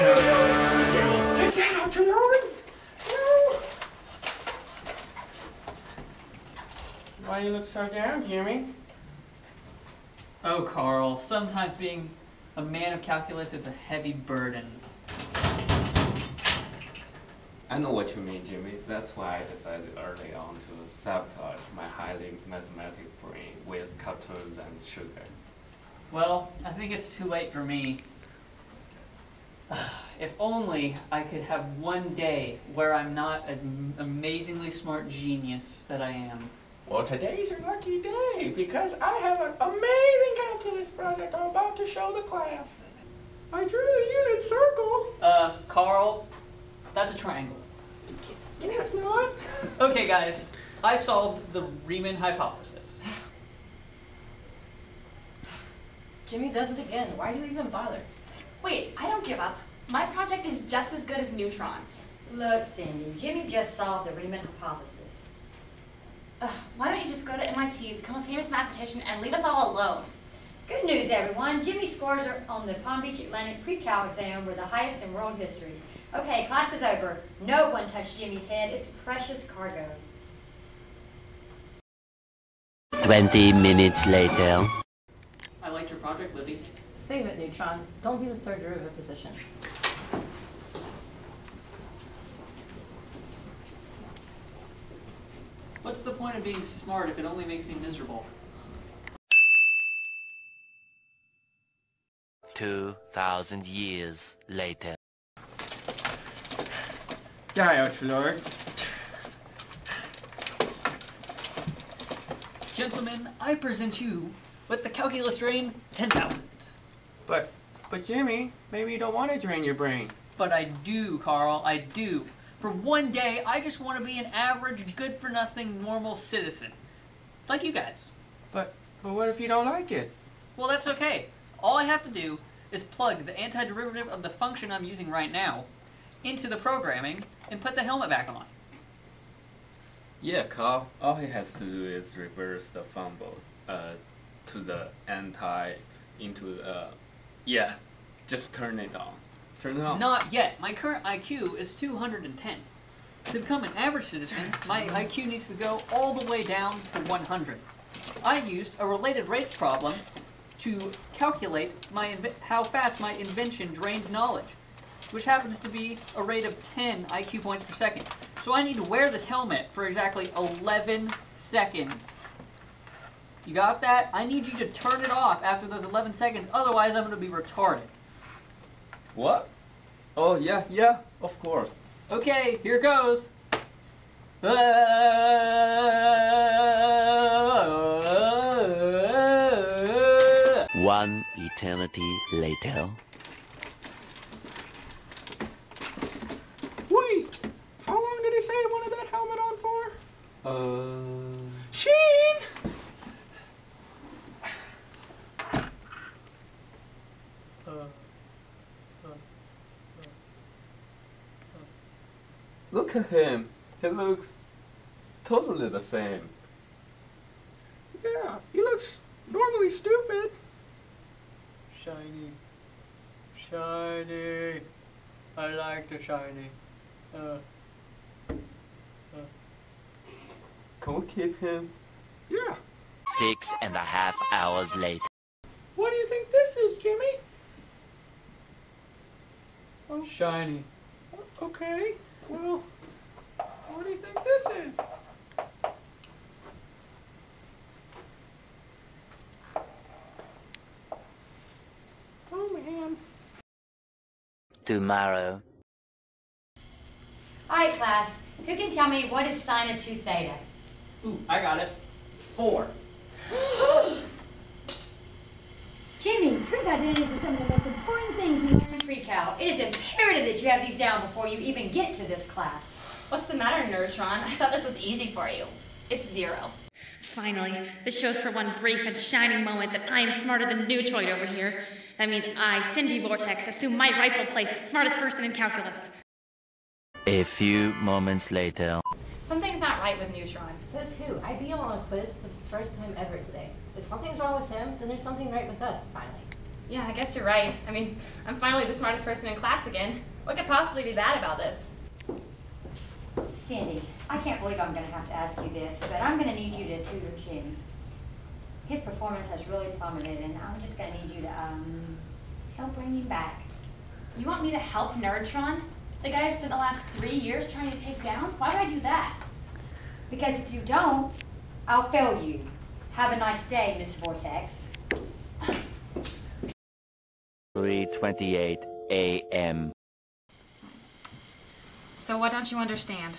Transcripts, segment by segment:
Get that out, Lord! No! Why you look so down, Jimmy? Oh, Carl, sometimes being a man of calculus is a heavy burden. I know what you mean, Jimmy. That's why I decided early on to sabotage my highly mathematic brain with cartoons and sugar. Well, I think it's too late for me. If only I could have one day where I'm not an amazingly smart genius that I am. Well, today's your lucky day because I have an amazing calculus project I'm about to show the class. I drew the unit circle. Uh, Carl, that's a triangle. It's not. Okay, guys, I solved the Riemann hypothesis. Jimmy does it again. Why do you even bother? Wait, I don't give up. My project is just as good as Neutron's. Look, Cindy, Jimmy just solved the Riemann hypothesis. Ugh, why don't you just go to MIT, become a famous mathematician, and leave us all alone? Good news, everyone. Jimmy's scores are on the Palm Beach Atlantic pre-cal exam were the highest in world history. Okay, class is over. No one touched Jimmy's head. It's precious cargo. 20 minutes later. I liked your project, Libby. Save it, neutrons. Don't be the third derivative position. What's the point of being smart if it only makes me miserable? 2,000 years later. Diode, Lord. Gentlemen, I present you with the calculus drain 10,000. But, but Jimmy, maybe you don't want to drain your brain. But I do, Carl, I do. For one day, I just want to be an average, good for nothing, normal citizen. Like you guys. But, but what if you don't like it? Well, that's okay. All I have to do is plug the antiderivative of the function I'm using right now into the programming and put the helmet back on. Yeah, Carl. All he has to do is reverse the fumble uh, to the anti into the. Yeah, just turn it on. Turn it on. Not yet. My current IQ is 210. To become an average citizen, my IQ needs to go all the way down to 100. I used a related rates problem to calculate my how fast my invention drains knowledge, which happens to be a rate of 10 IQ points per second. So I need to wear this helmet for exactly 11 seconds. You got that? I need you to turn it off after those 11 seconds, otherwise I'm going to be retarded. What? Oh yeah, yeah, of course. Okay, here goes. Uh, One eternity later. Wait, how long did he say he wanted that helmet on for? Uh. Sheen! Look at him. He looks totally the same. Yeah, he looks normally stupid. Shiny. Shiny. I like the shiny. Uh, Can we keep him? Yeah. Six and a half hours later. What do you think this is, Jimmy? oh, shiny. Okay, well, what do you think this is? Oh man. Tomorrow. All right, class. Who can tell me what is sine of 2 theta? Ooh, I got it. Four. Jimmy, pre-identity is some of the most important things you learn in pre-cal. It is imperative that you have these down before you even get to this class. What's the matter, Nerdtron? I thought this was easy for you. It's zero. Finally, this shows for one brief and shining moment that I am smarter than Neutroid over here. That means I, Cindy Vortex, assume my rightful place as smartest person in calculus. A few moments later. Something's not right with Neutron. Says who? I beat him on a quiz for the first time ever today. If something's wrong with him, then there's something right with us, finally. Yeah, I guess you're right. I mean, I'm finally the smartest person in class again. What could possibly be bad about this? Cindy, I can't believe I'm gonna have to ask you this, but I'm gonna need you to tutor Jim. His performance has really plummeted, and I'm just gonna need you to, um, help bring him back. You want me to help Nerdtron? The guy I spent the last three years trying to take down? Why would I do that? Because if you don't, I'll fail you. Have a nice day, Miss Vortex. 3:28 a.m. So what don't you understand?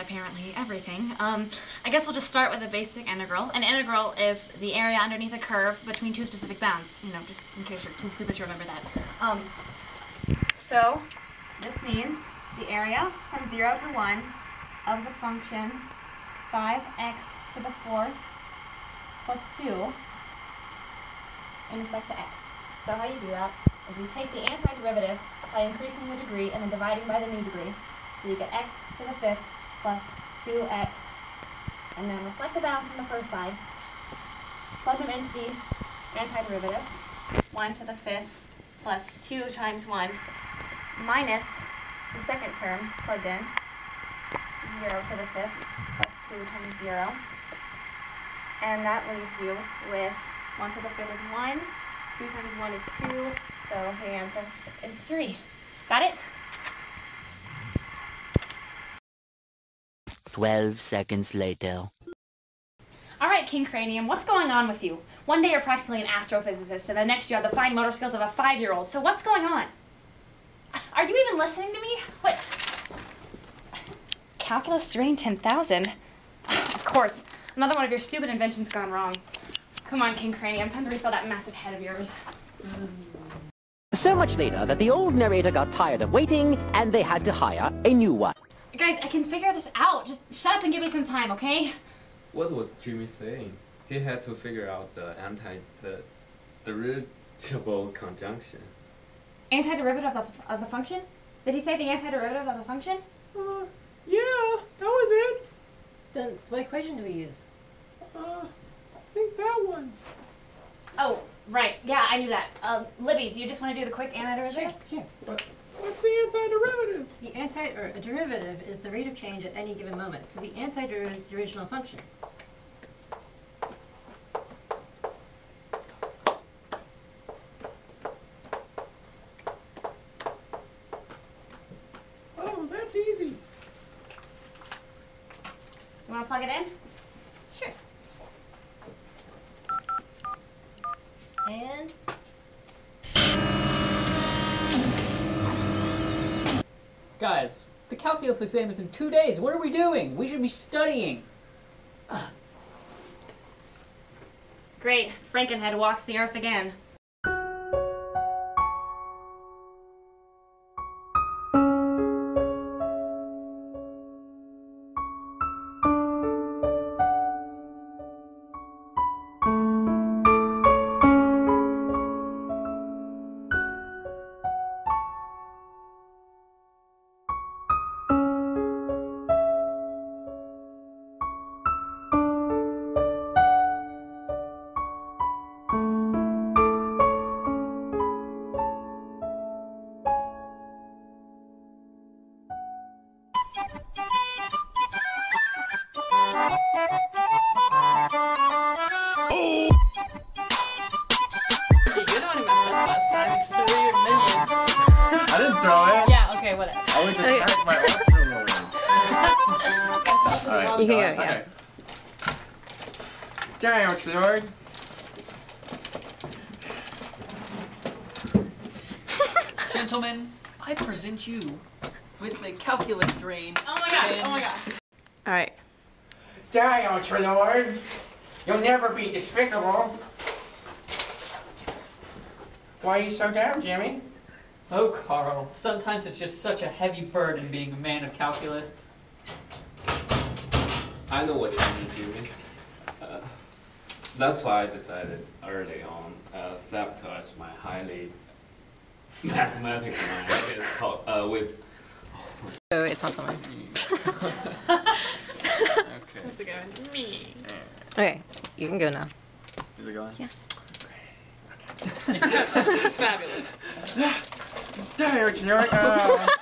Apparently everything. Um, I guess we'll just start with a basic integral. An integral is the area underneath a curve between two specific bounds. You know, just in case you're too stupid to remember that. Um, so this means the area from 0 to 1 of the function 5x to the fourth plus 2 in respect to x. So how you do that is you take the antiderivative by increasing the degree and then dividing by the new degree. So you get x to the fifth plus 2x, and then reflect the balance from the first side. Plug them into the antiderivative. 1 to the fifth plus 2 times 1 minus the second term plugged in. 0 to the fifth plus 2 times 0. And that leaves you with 1 to the fifth is 1, 2 times 1 is 2, so the answer is 3. Got it? 12 seconds later. All right, King Cranium, what's going on with you? One day you're practically an astrophysicist, and the next you have the fine motor skills of a five-year-old. So what's going on? Are you even listening to me? What? Calculus 3 and 10,000? Of course. Another one of your stupid inventions gone wrong. Come on, King Cranny, I'm Time to refill that massive head of yours. So much later that the old narrator got tired of waiting and they had to hire a new one. Guys, I can figure this out. Just shut up and give me some time, okay? What was Jimmy saying? He had to figure out the anti the dirigible conjunction. Antiderivative of the, of the function? Did he say the antiderivative of the function? Uh, yeah, that was it. Then what equation do we use? Uh, I think that one. Oh, right. Yeah, I knew that. Uh, Libby, do you just want to do the quick antiderivative? Sure. But what's the antiderivative? The anti or a derivative is the rate of change at any given moment. So the antiderivative is the original function. Oh, that's easy. You want to plug it in? Sure. And Guys, the calculus exam is in two days. What are we doing? We should be studying. Great. Frankenhead walks the earth again. You can go, yeah. Okay. Die, Ultralord. Gentlemen, I present you with the calculus drain. Oh my god, and oh my god. all right. Die, Ultralord. You'll never be despicable. Why are you so down, Jimmy? Oh, Carl, sometimes it's just such a heavy burden being a man of calculus. I know what you mean, Jimmy. Uh, that's why I decided early on uh, sabotage my highly mathematical mind with, co- uh, with So it's not the one. Okay. That's a good one. Me. Okay, you can go now. Is it going? Yeah. Fabulous. There, Junior.